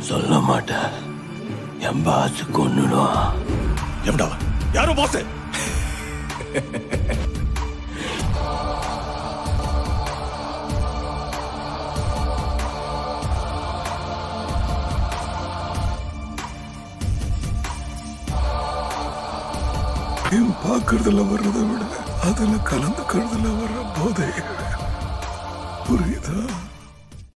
சொல்ல மாட்டேன் என் பாஸ் கொன்னுடுவான். எப்படா யாரோ பாஸ் என் பார்க்கறதுல வர்றதை விட அதுல கலந்துக்கிறதுல வர்ற போதை. புரியுதா?